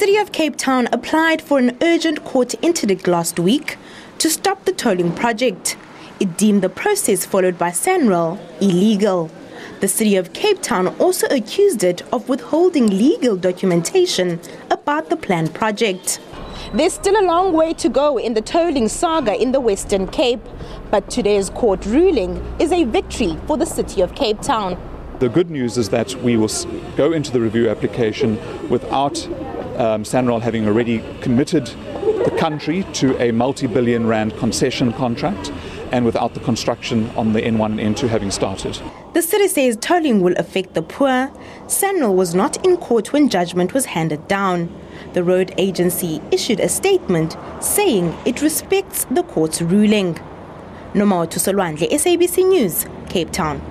City of Cape Town applied for an urgent court interdict last week to stop the tolling project. It deemed the process followed by SANRAL illegal. The City of Cape Town also accused it of withholding legal documentation about the planned project. There's still a long way to go in the tolling saga in the Western Cape, but today's court ruling is a victory for the City of Cape Town. The good news is that we will go into the review application without um, SANRAL having already committed the country to a multi billion rand concession contract and without the construction on the N1 and N2 having started. The city says tolling will affect the poor. SANRAL was not in court when judgment was handed down. The road agency issued a statement saying it respects the court's ruling. Nomo Tusolwandle, SABC News, Cape Town.